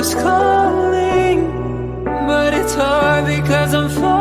life's calling, but it's hard because I'm falling.